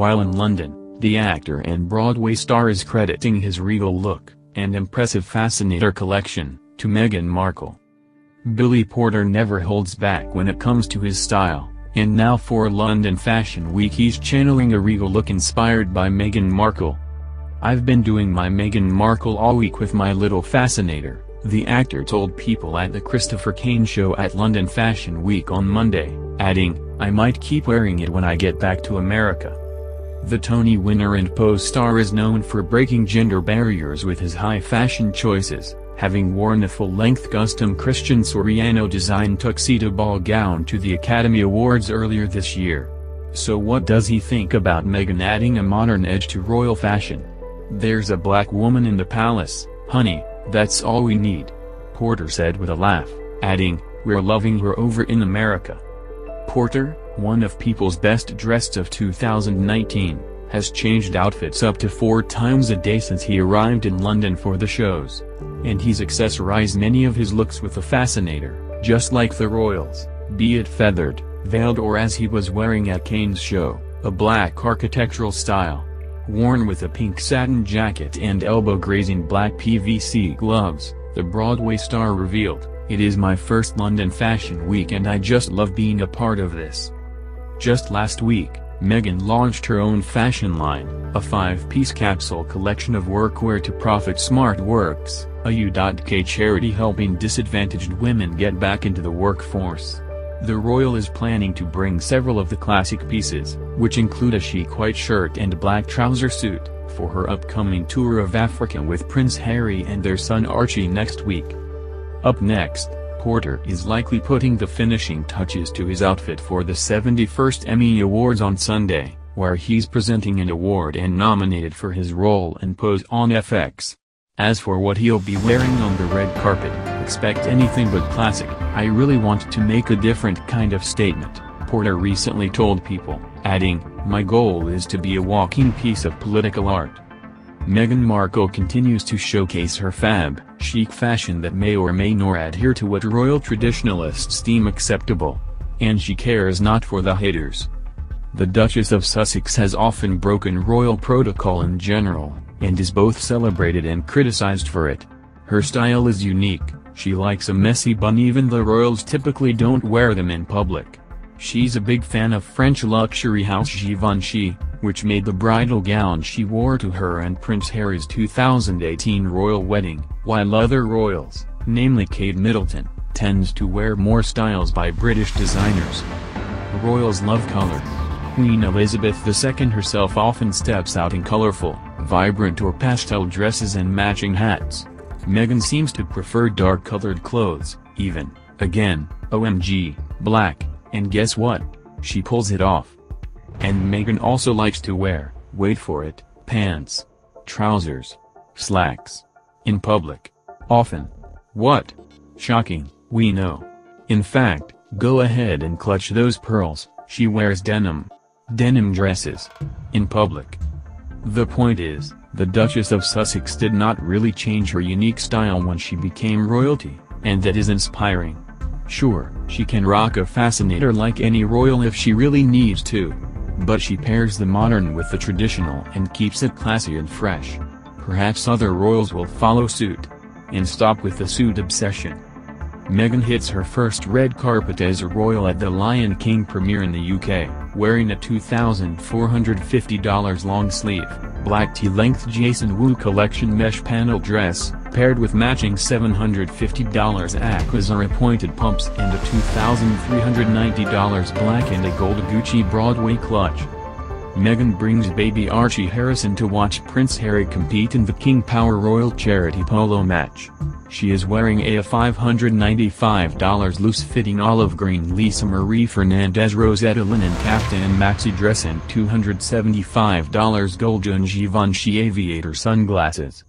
While in London, the actor and Broadway star is crediting his regal look, and impressive fascinator collection, to Meghan Markle. Billy Porter never holds back when it comes to his style, and now for London Fashion Week he's channeling a regal look inspired by Meghan Markle. I've been doing my Meghan Markle all week with my little fascinator, the actor told people at the Christopher Kane show at London Fashion Week on Monday, adding, I might keep wearing it when I get back to America. The Tony winner and Pose star is known for breaking gender barriers with his high fashion choices, having worn a full-length custom Christian Siriano-designed tuxedo ball gown to the Academy Awards earlier this year. So what does he think about Meghan adding a modern edge to royal fashion? There's a black woman in the palace, honey, that's all we need. Porter said with a laugh, adding, we're loving her over in America. Porter, one of People's Best Dressed of 2019, has changed outfits up to four times a day since he arrived in London for the shows. And he's accessorized many of his looks with a fascinator, just like the royals, be it feathered, veiled or as he was wearing at Kane's show, a black architectural style. Worn with a pink satin jacket and elbow-grazing black PVC gloves, the Broadway star revealed, It is my first London Fashion Week and I just love being a part of this. Just last week, Meghan launched her own fashion line, a five-piece capsule collection of workwear to Profit Smart Works, a U.K charity helping disadvantaged women get back into the workforce. The royal is planning to bring several of the classic pieces, which include a chic white shirt and black trouser suit, for her upcoming tour of Africa with Prince Harry and their son Archie next week. Up next, Porter is likely putting the finishing touches to his outfit for the 71st Emmy Awards on Sunday, where he's presenting an award and nominated for his role in Pose on FX. As for what he'll be wearing on the red carpet, expect anything but classic. I really want to make a different kind of statement, Porter recently told People, adding, my goal is to be a walking piece of political art. Meghan Markle continues to showcase her fab, chic fashion that may or may not adhere to what royal traditionalists deem acceptable. And she cares not for the haters. The Duchess of Sussex has often broken royal protocol in general, and is both celebrated and criticized for it. Her style is unique, she likes a messy bun even the royals typically don't wear them in public. She's a big fan of French luxury house Givenchy, which made the bridal gown she wore to her and Prince Harry's 2018 royal wedding, while other royals, namely Kate Middleton, tends to wear more styles by British designers. Royals love color. Queen Elizabeth II herself often steps out in colorful, vibrant or pastel dresses and matching hats. Meghan seems to prefer dark-colored clothes, even, again, OMG, black, and guess what? She pulls it off. And Meghan also likes to wear, wait for it, pants, trousers, slacks. In public. Often. What? Shocking, we know. In fact, go ahead and clutch those pearls, she wears denim. Denim dresses. In public. The point is, the Duchess of Sussex did not really change her unique style when she became royalty, and that is inspiring. Sure, she can rock a fascinator like any royal if she really needs to. But she pairs the modern with the traditional and keeps it classy and fresh. Perhaps other royals will follow suit. And stop with the suit obsession. Meghan hits her first red carpet as a royal at the Lion King premiere in the UK, wearing a $2,450 long-sleeve, black tea-length Jason Wu collection mesh panel dress, paired with matching $750 Aquazzura pointed pumps and a $2,390 black and a gold Gucci Broadway clutch. Meghan brings baby Archie Harrison to watch Prince Harry compete in the King Power Royal Charity Polo match. She is wearing a $595 loose-fitting olive green Lisa Marie Fernandez Rosetta linen kaftan and maxi dress and $275 gold Givenchy aviator sunglasses.